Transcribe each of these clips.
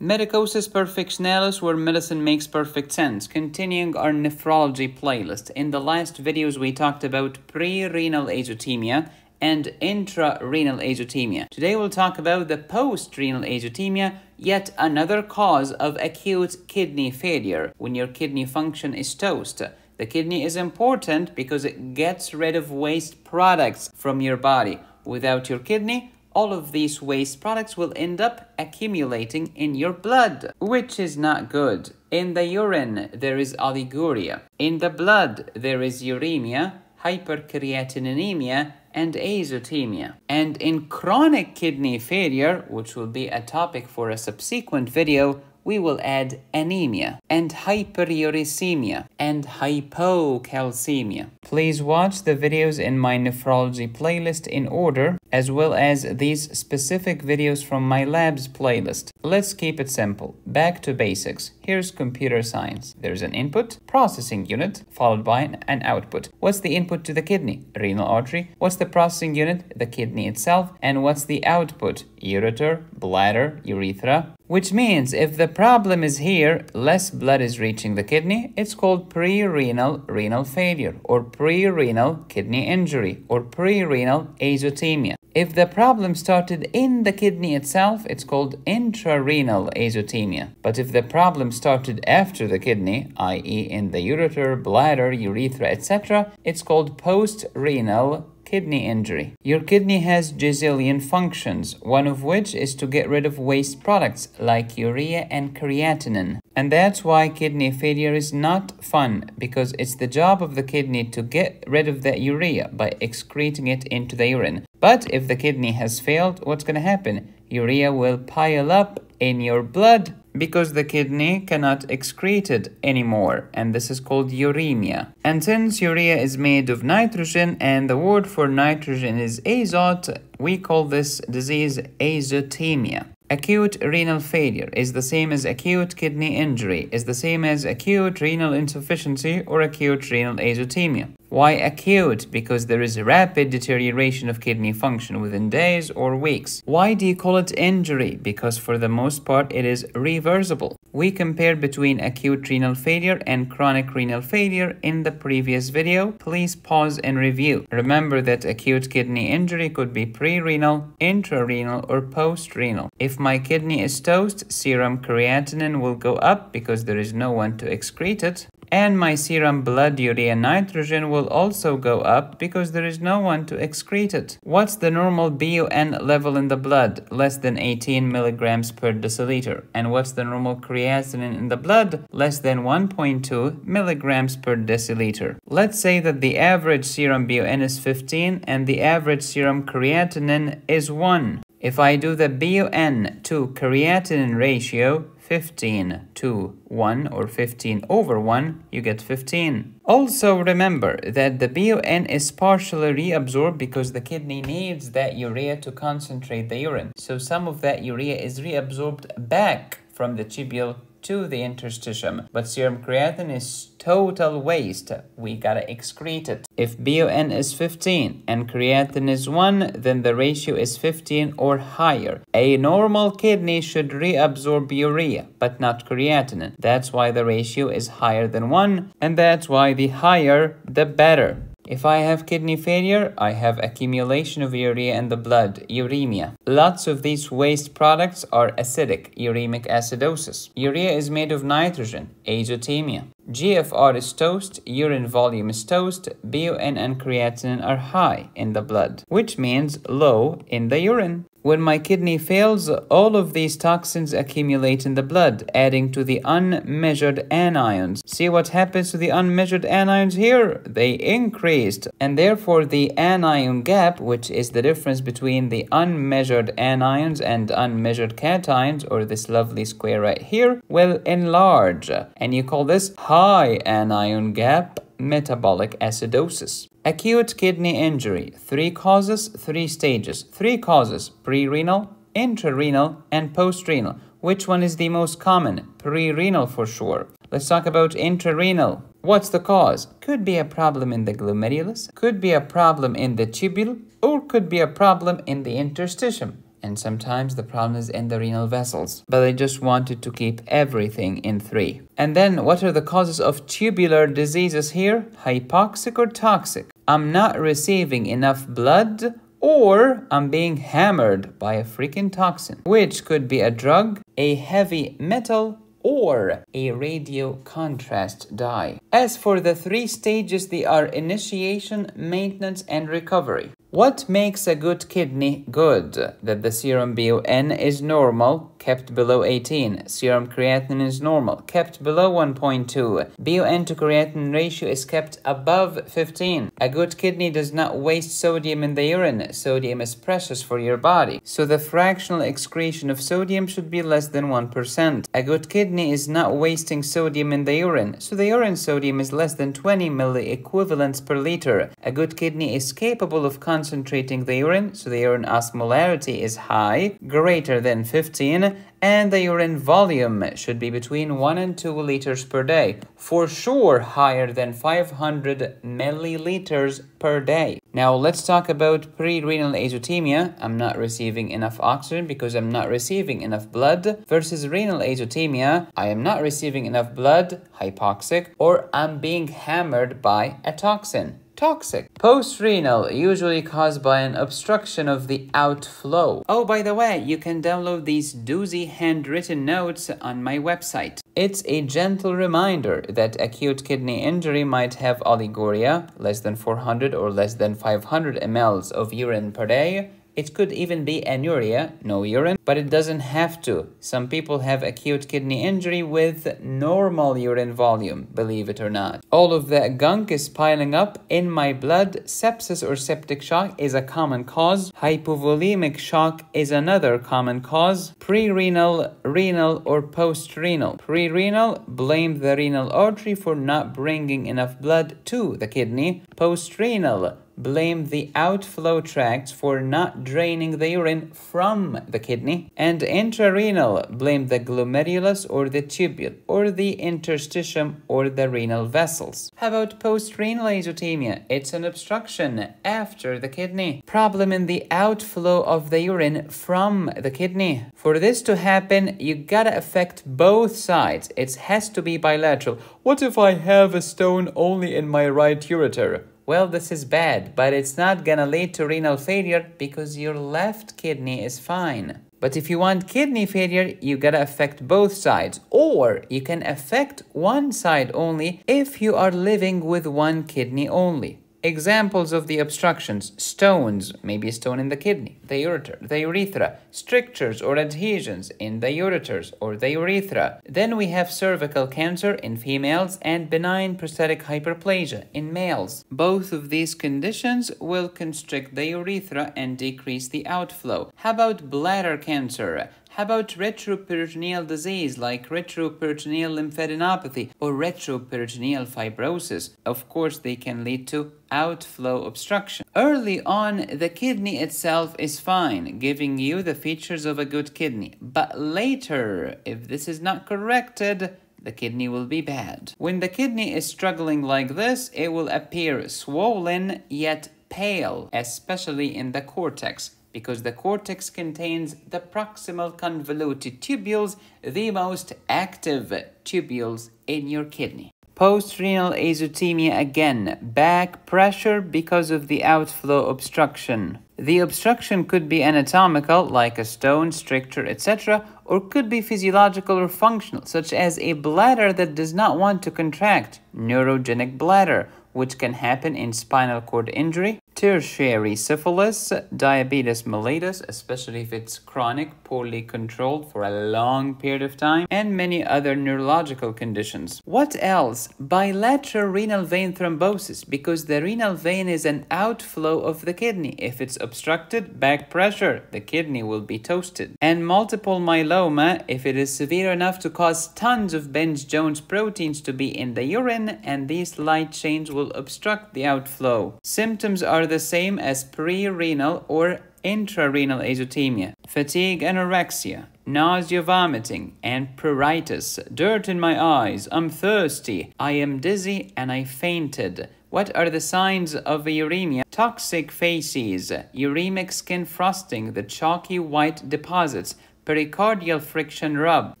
Medicosis perfectionalis, where medicine makes perfect sense. Continuing our nephrology playlist. In the last videos, we talked about pre-renal azotemia and intra-renal azotemia. Today, we'll talk about the post-renal azotemia, yet another cause of acute kidney failure when your kidney function is toast. The kidney is important because it gets rid of waste products from your body. Without your kidney, all of these waste products will end up accumulating in your blood, which is not good. In the urine, there is oliguria. In the blood, there is uremia, hypercreatininemia, and azotemia. And in chronic kidney failure, which will be a topic for a subsequent video, we will add anemia and hyperuricemia and hypocalcemia. Please watch the videos in my nephrology playlist in order, as well as these specific videos from my labs playlist. Let's keep it simple. Back to basics. Here's computer science. There's an input, processing unit, followed by an output. What's the input to the kidney? Renal artery. What's the processing unit? The kidney itself. And what's the output? Ureter, bladder, urethra, which means if the problem is here, less blood is reaching the kidney, it's called pre-renal renal failure or pre-renal kidney injury or pre-renal azotemia. If the problem started in the kidney itself, it's called intrarenal azotemia. But if the problem started after the kidney, i.e. in the ureter, bladder, urethra, etc., it's called post-renal kidney injury. Your kidney has gazillion functions, one of which is to get rid of waste products like urea and creatinine. And that's why kidney failure is not fun, because it's the job of the kidney to get rid of that urea by excreting it into the urine. But if the kidney has failed, what's going to happen? Urea will pile up in your blood because the kidney cannot excrete it anymore, and this is called uremia. And since urea is made of nitrogen and the word for nitrogen is azote, we call this disease azotemia. Acute renal failure is the same as acute kidney injury, is the same as acute renal insufficiency or acute renal azotemia. Why acute? Because there is a rapid deterioration of kidney function within days or weeks. Why do you call it injury? Because for the most part it is reversible. We compared between acute renal failure and chronic renal failure in the previous video. Please pause and review. Remember that acute kidney injury could be pre-renal, intrarenal, or post-renal. If my kidney is toast, serum creatinine will go up because there is no one to excrete it and my serum blood urea nitrogen will also go up because there is no one to excrete it. What's the normal BUN level in the blood? Less than 18 milligrams per deciliter. And what's the normal creatinine in the blood? Less than 1.2 milligrams per deciliter. Let's say that the average serum BUN is 15 and the average serum creatinine is 1. If I do the BUN to creatinine ratio, 15 to 1 or 15 over 1, you get 15. Also remember that the BUN is partially reabsorbed because the kidney needs that urea to concentrate the urine. So some of that urea is reabsorbed back from the tubule to the interstitium, but serum creatinine is total waste. We gotta excrete it. If BUN is 15 and creatinine is 1, then the ratio is 15 or higher. A normal kidney should reabsorb urea, but not creatinine. That's why the ratio is higher than 1, and that's why the higher, the better. If I have kidney failure, I have accumulation of urea in the blood, uremia. Lots of these waste products are acidic, uremic acidosis. Urea is made of nitrogen, azotemia. GFR is toast, urine volume is toast, BUN and creatinine are high in the blood, which means low in the urine. When my kidney fails, all of these toxins accumulate in the blood, adding to the unmeasured anions. See what happens to the unmeasured anions here? They increased, and therefore the anion gap, which is the difference between the unmeasured anions and unmeasured cations, or this lovely square right here, will enlarge. And you call this high anion gap metabolic acidosis. Acute kidney injury. Three causes, three stages. Three causes pre-renal, intrarenal, and post-renal. Which one is the most common? Pre-renal for sure. Let's talk about intrarenal. What's the cause? Could be a problem in the glomerulus, could be a problem in the tubule, or could be a problem in the interstitium. And sometimes the problem is in the renal vessels. But I just wanted to keep everything in three. And then what are the causes of tubular diseases here? Hypoxic or toxic? I'm not receiving enough blood or I'm being hammered by a freaking toxin, which could be a drug, a heavy metal, or a radio contrast dye. As for the three stages, they are initiation, maintenance, and recovery. What makes a good kidney good? That the serum BUN is normal, kept below 18. Serum creatinine is normal, kept below 1.2. BUN to creatinine ratio is kept above 15. A good kidney does not waste sodium in the urine. Sodium is precious for your body, so the fractional excretion of sodium should be less than 1%. A good kidney is not wasting sodium in the urine, so the urine sodium is less than 20 milliequivalents per liter. A good kidney is capable of concentrating the urine, so the urine osmolarity is high, greater than 15, and the urine volume should be between 1 and 2 liters per day, for sure higher than 500 milliliters per day. Now let's talk about pre-renal azotemia. I'm not receiving enough oxygen because I'm not receiving enough blood versus renal azotemia. I am not receiving enough blood, hypoxic, or I'm being hammered by a toxin toxic. Post-renal, usually caused by an obstruction of the outflow. Oh, by the way, you can download these doozy handwritten notes on my website. It's a gentle reminder that acute kidney injury might have oliguria, less than 400 or less than 500 mLs of urine per day, it could even be anuria, no urine, but it doesn't have to. Some people have acute kidney injury with normal urine volume, believe it or not. All of the gunk is piling up in my blood. Sepsis or septic shock is a common cause. Hypovolemic shock is another common cause. Pre-renal, renal, or post-renal. Pre-renal, blame the renal artery for not bringing enough blood to the kidney. Post-renal, blame the outflow tracts for not draining the urine from the kidney, and intrarenal blame the glomerulus or the tubule or the interstitium or the renal vessels. How about postrenal azotemia? It's an obstruction after the kidney. Problem in the outflow of the urine from the kidney. For this to happen, you gotta affect both sides. It has to be bilateral. What if I have a stone only in my right ureter? Well, this is bad, but it's not gonna lead to renal failure because your left kidney is fine. But if you want kidney failure, you gotta affect both sides. Or you can affect one side only if you are living with one kidney only. Examples of the obstructions stones, maybe a stone in the kidney, the ureter, the urethra, strictures or adhesions in the ureters or the urethra. Then we have cervical cancer in females and benign prostatic hyperplasia in males. Both of these conditions will constrict the urethra and decrease the outflow. How about bladder cancer? How about retroperitoneal disease like retroperitoneal lymphadenopathy or retroperitoneal fibrosis? Of course, they can lead to outflow obstruction. Early on, the kidney itself is fine, giving you the features of a good kidney. But later, if this is not corrected, the kidney will be bad. When the kidney is struggling like this, it will appear swollen yet pale, especially in the cortex because the cortex contains the proximal convoluted tubules, the most active tubules in your kidney. Postrenal azotemia again, back pressure because of the outflow obstruction. The obstruction could be anatomical, like a stone, stricture, etc., or could be physiological or functional, such as a bladder that does not want to contract, neurogenic bladder, which can happen in spinal cord injury, tertiary syphilis, diabetes mellitus, especially if it's chronic, poorly controlled for a long period of time, and many other neurological conditions. What else? Bilateral renal vein thrombosis, because the renal vein is an outflow of the kidney. If it's obstructed, back pressure, the kidney will be toasted. And multiple myeloma, if it is severe enough to cause tons of Bence-Jones proteins to be in the urine, and these light chains will obstruct the outflow. Symptoms are the same as pre-renal or intrarenal azotemia, fatigue, anorexia, nausea, vomiting, and pruritus, dirt in my eyes, I'm thirsty, I am dizzy, and I fainted. What are the signs of uremia? Toxic facies, uremic skin frosting, the chalky white deposits, pericardial friction rub,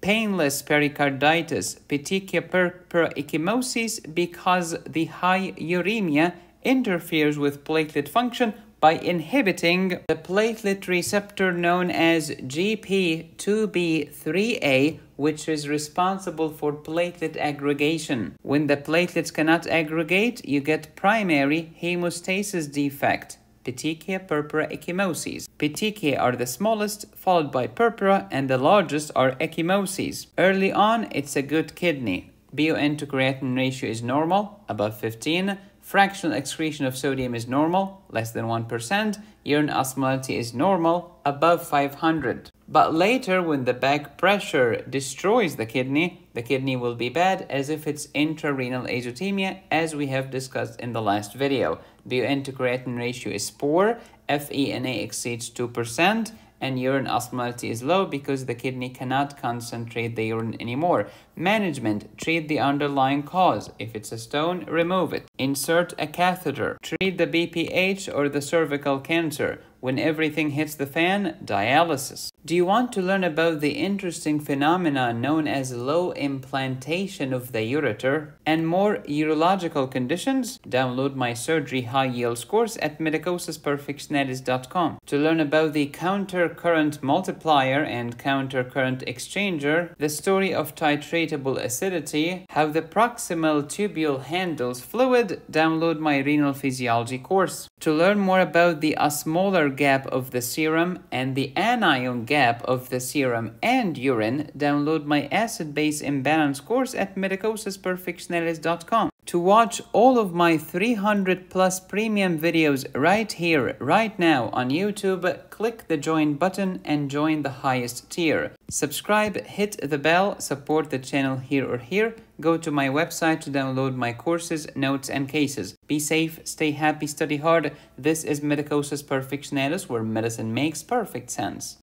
painless pericarditis, petechia purpura ecchymosis because the high uremia interferes with platelet function by inhibiting the platelet receptor known as GP2B3A, which is responsible for platelet aggregation. When the platelets cannot aggregate, you get primary hemostasis defect. Petechia purpura ecchymosis. Petechia are the smallest, followed by purpura, and the largest are ecchymoses. Early on, it's a good kidney. BUN to creatinine ratio is normal, above 15. Fractional excretion of sodium is normal, less than 1%. Urine osmolality is normal, above 500. But later, when the back pressure destroys the kidney, the kidney will be bad as if it's intrarenal azotemia, as we have discussed in the last video. BUN to creatinine ratio is poor, FeNA exceeds 2%, and urine osmolality is low because the kidney cannot concentrate the urine anymore. Management, treat the underlying cause. If it's a stone, remove it. Insert a catheter. Treat the BPH or the cervical cancer. When everything hits the fan, dialysis. Do you want to learn about the interesting phenomena known as low implantation of the ureter and more urological conditions? Download my surgery high yields course at medicosisperfectionalis.com. To learn about the counter current multiplier and counter current exchanger, the story of titratable acidity, how the proximal tubule handles fluid, download my renal physiology course. To learn more about the osmolar gap of the serum and the anion gap of the serum and urine, download my acid-base imbalance course at medicosisperfectionalis.com. To watch all of my 300 plus premium videos right here, right now on YouTube, click the join button and join the highest tier. Subscribe, hit the bell, support the channel here or here. Go to my website to download my courses, notes, and cases. Be safe, stay happy, study hard. This is Medicosis Perfectionalis, where medicine makes perfect sense.